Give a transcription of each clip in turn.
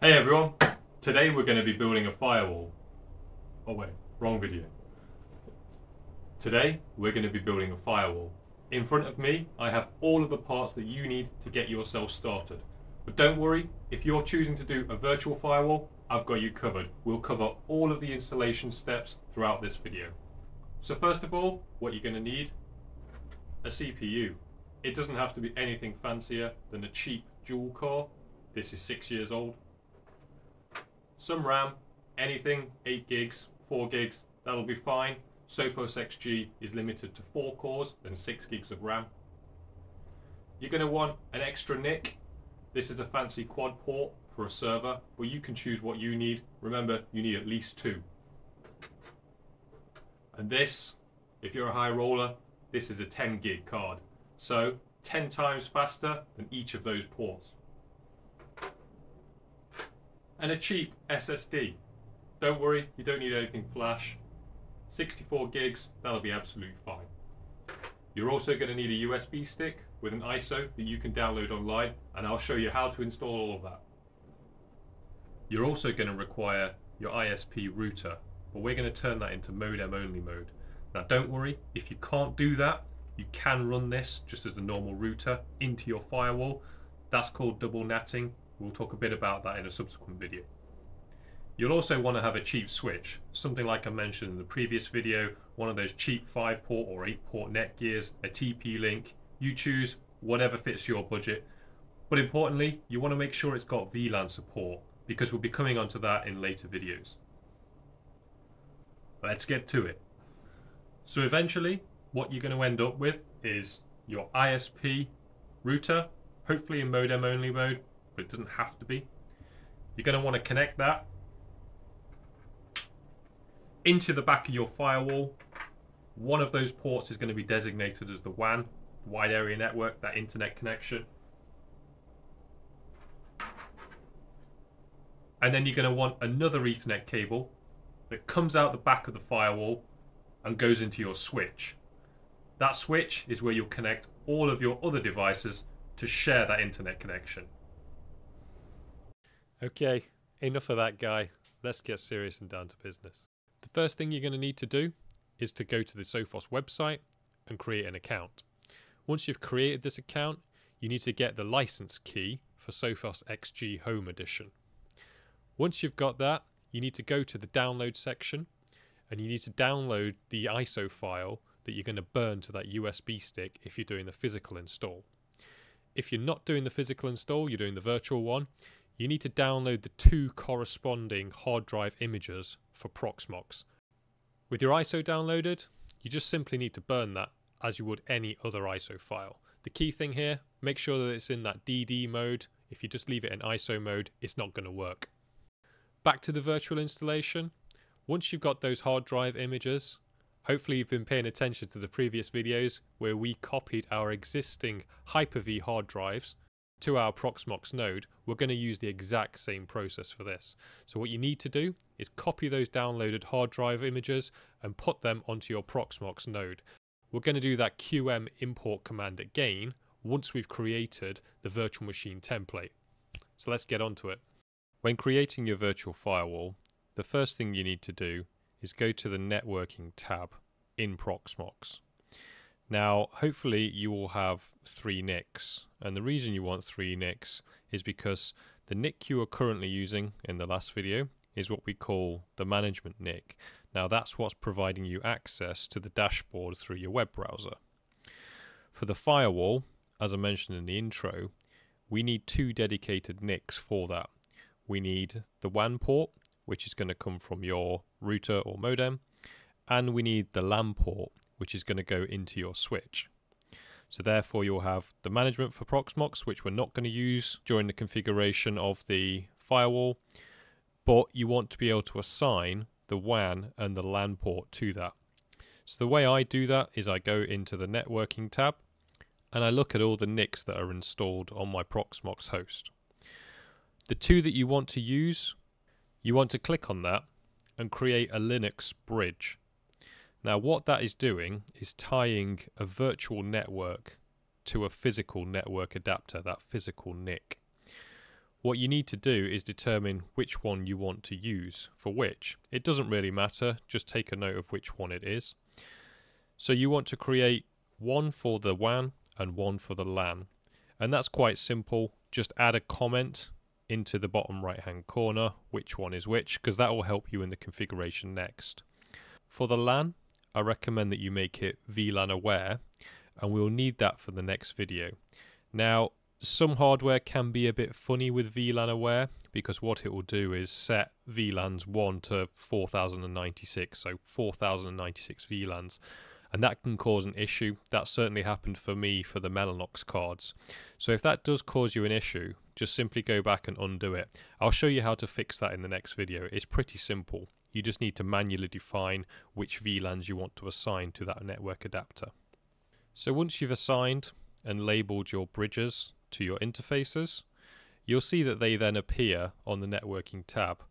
Hey everyone, today we're going to be building a firewall. Oh wait, wrong video. Today we're going to be building a firewall. In front of me I have all of the parts that you need to get yourself started. But don't worry, if you're choosing to do a virtual firewall, I've got you covered. We'll cover all of the installation steps throughout this video. So first of all, what you're going to need, a CPU. It doesn't have to be anything fancier than a cheap dual core. This is six years old. Some RAM, anything, 8 gigs, 4 gigs, that'll be fine. Sophos XG is limited to 4 cores and 6 gigs of RAM. You're going to want an extra NIC. This is a fancy quad port for a server, but you can choose what you need. Remember, you need at least two. And this, if you're a high roller, this is a 10 gig card. So 10 times faster than each of those ports. And a cheap SSD. Don't worry, you don't need anything flash. 64 gigs, that'll be absolutely fine. You're also going to need a USB stick with an ISO that you can download online and I'll show you how to install all of that. You're also going to require your ISP router, but we're going to turn that into modem only mode. Now don't worry, if you can't do that, you can run this just as a normal router into your firewall. That's called double NATing. We'll talk a bit about that in a subsequent video. You'll also want to have a cheap switch, something like I mentioned in the previous video, one of those cheap 5 port or 8 port Netgears, a TP-Link. You choose whatever fits your budget. But importantly, you want to make sure it's got VLAN support because we'll be coming onto that in later videos. Let's get to it. So eventually, what you're going to end up with is your ISP router, hopefully in modem only mode, but it doesn't have to be. You're going to want to connect that into the back of your firewall. One of those ports is going to be designated as the WAN, wide area network, that internet connection. And then you're going to want another Ethernet cable that comes out the back of the firewall and goes into your switch. That switch is where you'll connect all of your other devices to share that internet connection. Okay, enough of that guy. Let's get serious and down to business. The first thing you're going to need to do is to go to the Sophos website and create an account. Once you've created this account, you need to get the license key for Sophos XG Home Edition. Once you've got that, you need to go to the download section and you need to download the ISO file that you're going to burn to that USB stick if you're doing the physical install. If you're not doing the physical install, you're doing the virtual one, you need to download the two corresponding hard drive images for Proxmox. With your ISO downloaded, you just simply need to burn that as you would any other ISO file. The key thing here, make sure that it's in that DD mode. If you just leave it in ISO mode, it's not going to work. Back to the virtual installation. Once you've got those hard drive images, hopefully you've been paying attention to the previous videos where we copied our existing Hyper-V hard drives to our Proxmox node, we're going to use the exact same process for this. So what you need to do is copy those downloaded hard drive images and put them onto your Proxmox node. We're going to do that QM import command again once we've created the virtual machine template. So let's get onto it. When creating your virtual firewall, the first thing you need to do is go to the networking tab in Proxmox. Now, hopefully you will have three NICs. And the reason you want three NICs is because the NIC you are currently using in the last video is what we call the management NIC. Now that's what's providing you access to the dashboard through your web browser. For the firewall, as I mentioned in the intro, we need two dedicated NICs for that. We need the WAN port, which is going to come from your router or modem, and we need the LAN port, which is going to go into your switch. So therefore you'll have the management for Proxmox, which we're not going to use during the configuration of the firewall, but you want to be able to assign the WAN and the LAN port to that. So the way I do that is I go into the networking tab and I look at all the NICs that are installed on my Proxmox host. The two that you want to use, you want to click on that and create a Linux bridge. Now, what that is doing is tying a virtual network to a physical network adapter, that physical NIC. What you need to do is determine which one you want to use for which. It doesn't really matter, just take a note of which one it is. So you want to create one for the WAN and one for the LAN. And that's quite simple. Just add a comment into the bottom right hand corner which one is which because that will help you in the configuration next. For the LAN, I recommend that you make it VLAN aware and we'll need that for the next video. Now, some hardware can be a bit funny with VLAN aware because what it will do is set VLANs 1 to 4096, so 4096 VLANs, and that can cause an issue. That certainly happened for me for the Mellanox cards. So if that does cause you an issue, just simply go back and undo it. I'll show you how to fix that in the next video. It's pretty simple. You just need to manually define which VLANs you want to assign to that network adapter. So once you've assigned and labeled your bridges to your interfaces, you'll see that they then appear on the networking tab.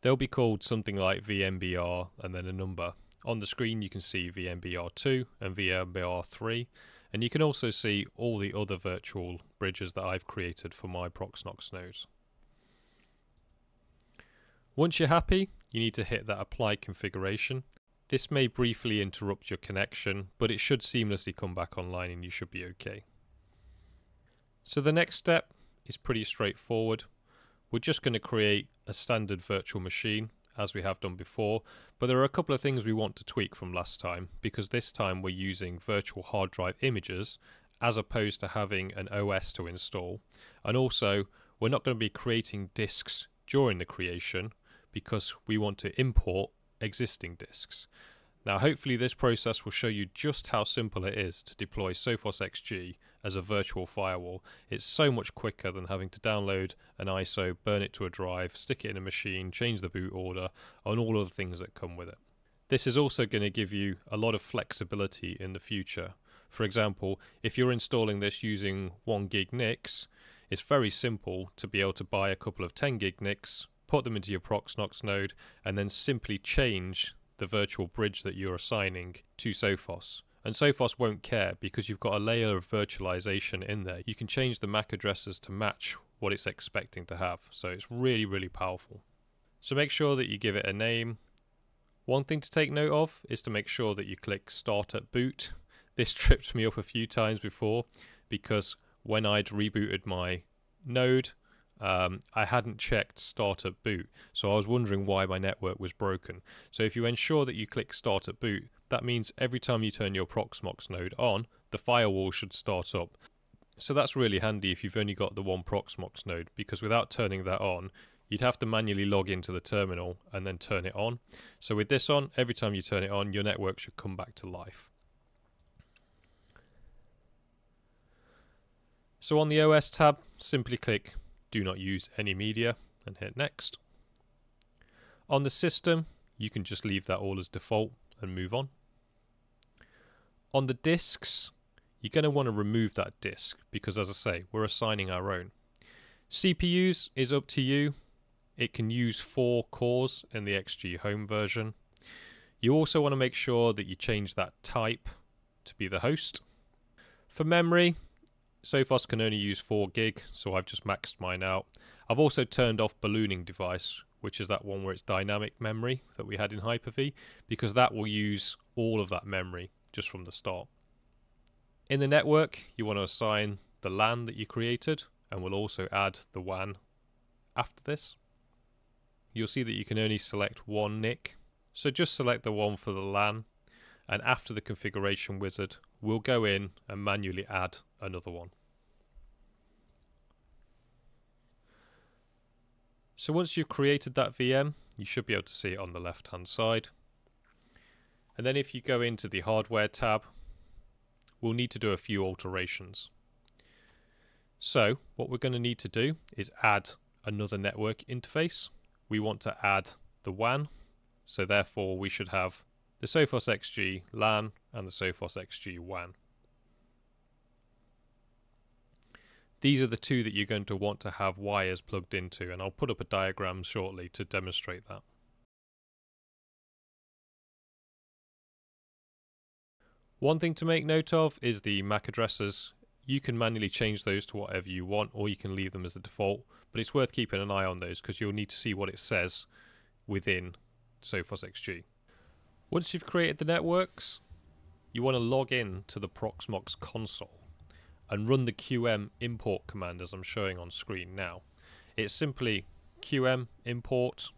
They'll be called something like VMBR and then a number. On the screen you can see VMBR2 and VMBR3 and you can also see all the other virtual bridges that I've created for my Proxmox nodes. Once you're happy, you need to hit that apply configuration. This may briefly interrupt your connection, but it should seamlessly come back online and you should be okay. So the next step is pretty straightforward. We're just going to create a standard virtual machine as we have done before, but there are a couple of things we want to tweak from last time because this time we're using virtual hard drive images as opposed to having an OS to install. And also, we're not going to be creating disks during the creation because we want to import existing disks. Now hopefully this process will show you just how simple it is to deploy Sophos XG as a virtual firewall. It's so much quicker than having to download an ISO, burn it to a drive, stick it in a machine, change the boot order, and all of the things that come with it. This is also going to give you a lot of flexibility in the future. For example, if you're installing this using 1 gig NICs, it's very simple to be able to buy a couple of 10 gig NICs, put them into your Proxmox node, and then simply change the virtual bridge that you're assigning to Sophos. And Sophos won't care because you've got a layer of virtualization in there. You can change the MAC addresses to match what it's expecting to have. So it's really, really powerful. So make sure that you give it a name. One thing to take note of is to make sure that you click Start at Boot. This tripped me up a few times before because when I'd rebooted my node, um, I hadn't checked start at boot, so I was wondering why my network was broken. So if you ensure that you click start at boot, that means every time you turn your Proxmox node on, the firewall should start up. So that's really handy if you've only got the one Proxmox node, because without turning that on, you'd have to manually log into the terminal and then turn it on. So with this on, every time you turn it on, your network should come back to life. So on the OS tab, simply click do not use any media and hit next. On the system, you can just leave that all as default and move on. On the disks, you're going to want to remove that disk because as I say, we're assigning our own. CPUs is up to you. It can use four cores in the XG home version. You also want to make sure that you change that type to be the host. For memory, Sophos can only use 4 gig, so I've just maxed mine out. I've also turned off ballooning device, which is that one where it's dynamic memory that we had in Hyper-V, because that will use all of that memory just from the start. In the network, you want to assign the LAN that you created, and we'll also add the WAN after this. You'll see that you can only select one NIC, so just select the one for the LAN, and after the configuration wizard, we'll go in and manually add another one. So once you've created that VM, you should be able to see it on the left hand side. And then if you go into the hardware tab, we'll need to do a few alterations. So what we're going to need to do is add another network interface. We want to add the WAN. So therefore we should have the Sophos XG LAN and the Sophos XG WAN. These are the two that you're going to want to have wires plugged into and I'll put up a diagram shortly to demonstrate that. One thing to make note of is the MAC addresses. You can manually change those to whatever you want or you can leave them as the default, but it's worth keeping an eye on those because you'll need to see what it says within Sophos XG. Once you've created the networks, you want to log in to the Proxmox console and run the QM import command as I'm showing on screen now. It's simply QM import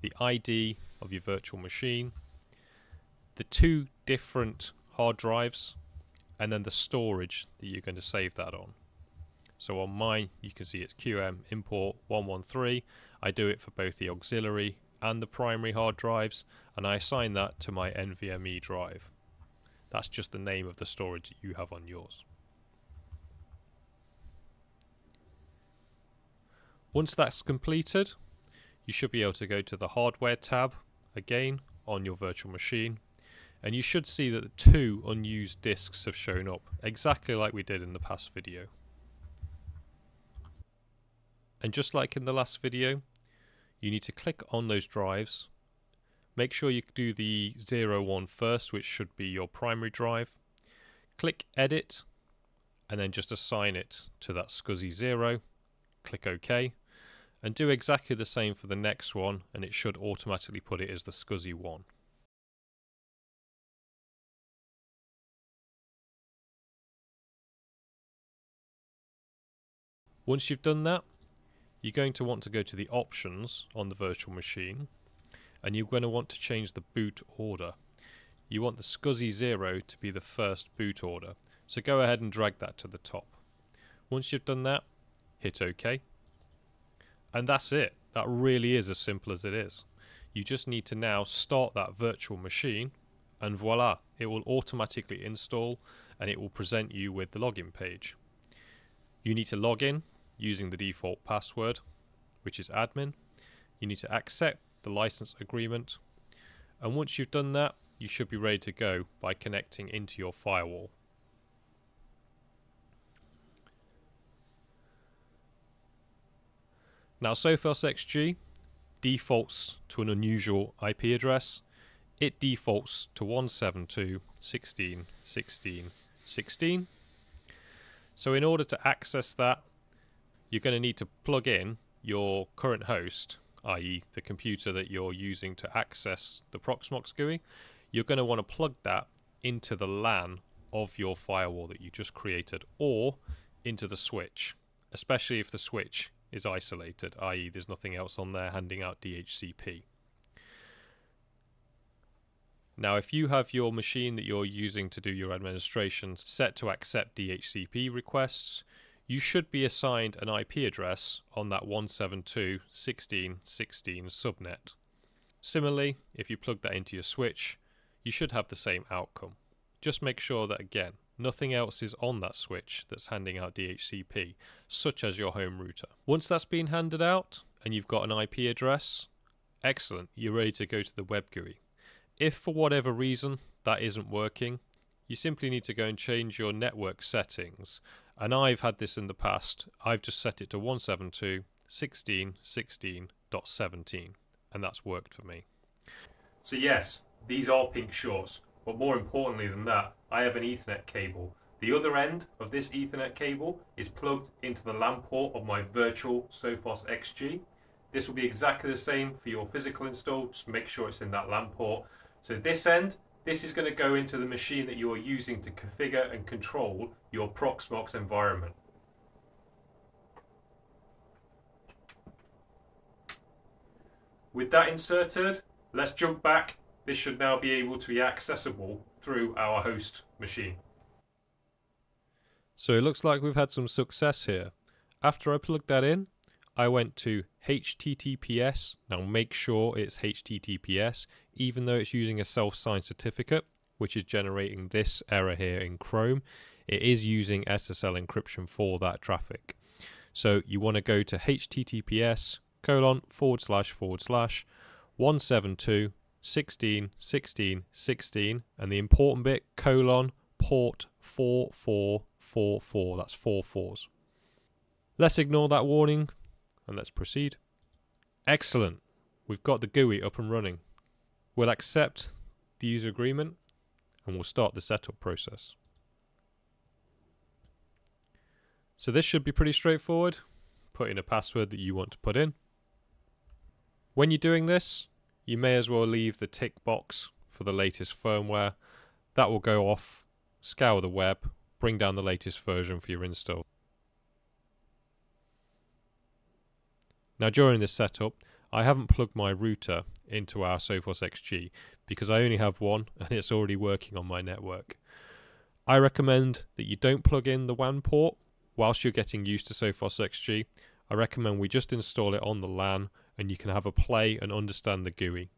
the ID of your virtual machine, the two different hard drives, and then the storage that you're going to save that on. So on mine, you can see it's QM import 113. I do it for both the auxiliary and the primary hard drives, and I assign that to my NVMe drive. That's just the name of the storage that you have on yours. Once that's completed, you should be able to go to the hardware tab again on your virtual machine and you should see that the two unused disks have shown up exactly like we did in the past video. And just like in the last video, you need to click on those drives. Make sure you do the 0 one first, which should be your primary drive. Click edit and then just assign it to that SCSI 0. Click OK and do exactly the same for the next one and it should automatically put it as the SCSI 1. Once you've done that, you're going to want to go to the options on the virtual machine and you're going to want to change the boot order. You want the SCSI 0 to be the first boot order. So go ahead and drag that to the top. Once you've done that, hit OK. And that's it. That really is as simple as it is. You just need to now start that virtual machine and voila, it will automatically install and it will present you with the login page. You need to log in using the default password, which is admin. You need to accept the license agreement. And once you've done that, you should be ready to go by connecting into your firewall. Now Sophos XG defaults to an unusual IP address. It defaults to 172.16.16.16. So in order to access that, you're going to need to plug in your current host, i.e. the computer that you're using to access the Proxmox GUI. You're going to want to plug that into the LAN of your firewall that you just created or into the switch, especially if the switch is isolated, i.e. there's nothing else on there handing out DHCP. Now, if you have your machine that you're using to do your administration set to accept DHCP requests, you should be assigned an IP address on that 172.16.16 subnet. Similarly, if you plug that into your switch, you should have the same outcome. Just make sure that again, nothing else is on that switch that's handing out DHCP, such as your home router. Once that's been handed out and you've got an IP address, excellent, you're ready to go to the web GUI. If for whatever reason that isn't working, you simply need to go and change your network settings. And I've had this in the past. I've just set it to 172.16.16.17 and that's worked for me. So yes, these are pink shorts. But more importantly than that, I have an Ethernet cable. The other end of this Ethernet cable is plugged into the LAN port of my virtual Sophos XG. This will be exactly the same for your physical install, just make sure it's in that LAN port. So this end, this is going to go into the machine that you are using to configure and control your Proxmox environment. With that inserted, let's jump back this should now be able to be accessible through our host machine. So it looks like we've had some success here. After I plug that in, I went to HTTPS. Now make sure it's HTTPS, even though it's using a self-signed certificate, which is generating this error here in Chrome. It is using SSL encryption for that traffic. So you want to go to HTTPS colon forward slash forward slash 172 16, 16, 16, and the important bit, colon, port 4444. That's four fours. Let's ignore that warning and let's proceed. Excellent. We've got the GUI up and running. We'll accept the user agreement and we'll start the setup process. So this should be pretty straightforward. Put in a password that you want to put in. When you're doing this, you may as well leave the tick box for the latest firmware. That will go off, scour the web, bring down the latest version for your install. Now during this setup, I haven't plugged my router into our Sophos XG because I only have one and it's already working on my network. I recommend that you don't plug in the WAN port whilst you're getting used to Sophos XG, I recommend we just install it on the LAN and you can have a play and understand the GUI.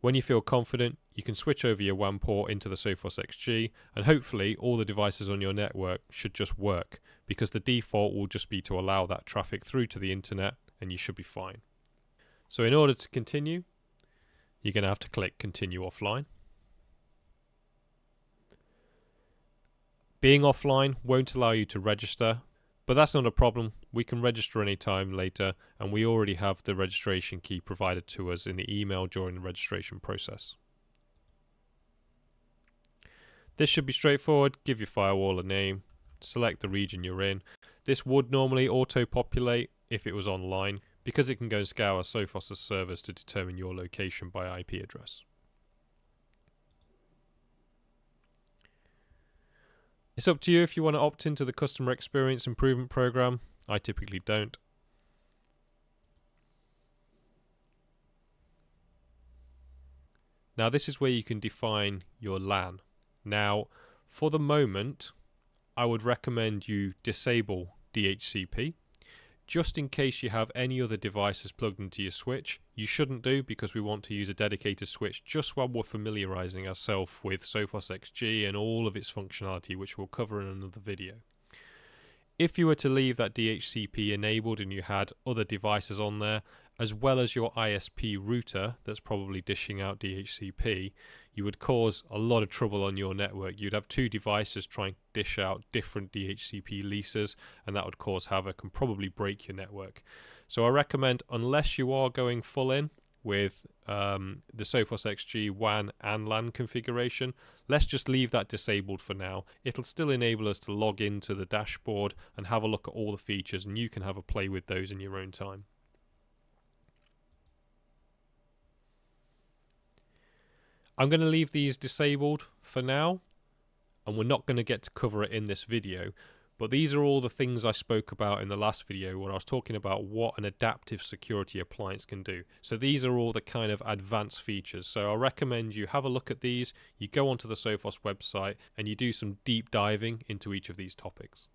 When you feel confident, you can switch over your WAN port into the Sophos XG and hopefully all the devices on your network should just work because the default will just be to allow that traffic through to the internet and you should be fine. So in order to continue, you're going to have to click continue offline. Being offline won't allow you to register, but that's not a problem. We can register anytime later, and we already have the registration key provided to us in the email during the registration process. This should be straightforward. Give your firewall a name, select the region you're in. This would normally auto-populate if it was online, because it can go and scour Sophos' servers to determine your location by IP address. It's up to you if you want to opt into the customer experience improvement program. I typically don't. Now this is where you can define your LAN. Now, for the moment, I would recommend you disable DHCP just in case you have any other devices plugged into your switch. You shouldn't do because we want to use a dedicated switch just while we're familiarizing ourselves with Sophos XG and all of its functionality, which we'll cover in another video. If you were to leave that DHCP enabled and you had other devices on there, as well as your ISP router that's probably dishing out DHCP, you would cause a lot of trouble on your network. You'd have two devices trying to dish out different DHCP leases, and that would cause havoc and probably break your network. So I recommend, unless you are going full in with um, the Sophos XG WAN and LAN configuration, let's just leave that disabled for now. It'll still enable us to log into the dashboard and have a look at all the features, and you can have a play with those in your own time. I'm going to leave these disabled for now, and we're not going to get to cover it in this video. But these are all the things I spoke about in the last video when I was talking about what an adaptive security appliance can do. So these are all the kind of advanced features. So I recommend you have a look at these, you go onto the Sophos website and you do some deep diving into each of these topics.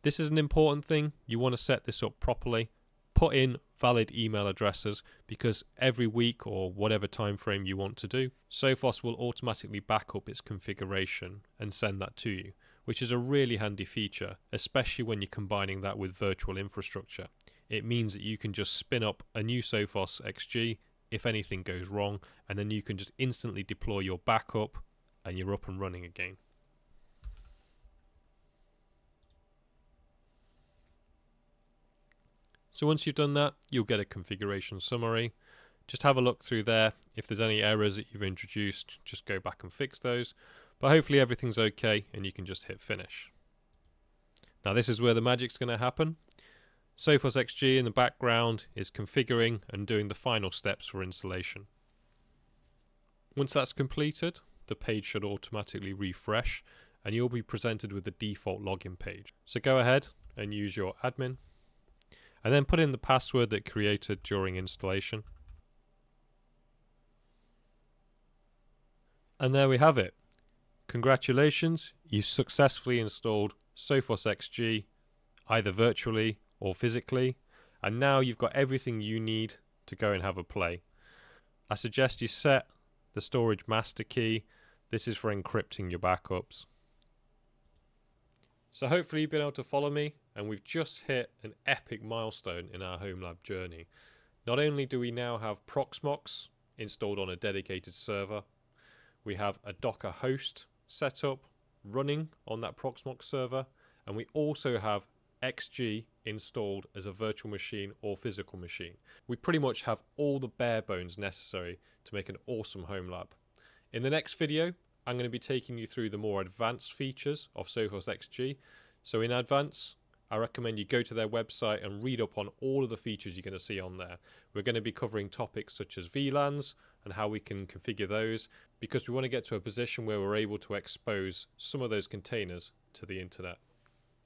This is an important thing. You want to set this up properly put in valid email addresses because every week or whatever time frame you want to do, Sophos will automatically back up its configuration and send that to you, which is a really handy feature, especially when you're combining that with virtual infrastructure. It means that you can just spin up a new Sophos XG if anything goes wrong, and then you can just instantly deploy your backup and you're up and running again. So once you've done that, you'll get a configuration summary. Just have a look through there. If there's any errors that you've introduced, just go back and fix those. But hopefully everything's okay and you can just hit finish. Now this is where the magic's going to happen. Sophos XG in the background is configuring and doing the final steps for installation. Once that's completed, the page should automatically refresh and you'll be presented with the default login page. So go ahead and use your admin and then put in the password that created during installation. And there we have it. Congratulations, you successfully installed Sophos XG either virtually or physically, and now you've got everything you need to go and have a play. I suggest you set the storage master key. This is for encrypting your backups. So hopefully you've been able to follow me and we've just hit an epic milestone in our home lab journey. Not only do we now have Proxmox installed on a dedicated server, we have a Docker host set up running on that Proxmox server, and we also have XG installed as a virtual machine or physical machine. We pretty much have all the bare bones necessary to make an awesome home lab. In the next video, I'm going to be taking you through the more advanced features of Sophos XG. So in advance, I recommend you go to their website and read up on all of the features you're going to see on there. We're going to be covering topics such as VLANs and how we can configure those because we want to get to a position where we're able to expose some of those containers to the internet.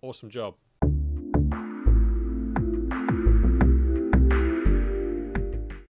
Awesome job.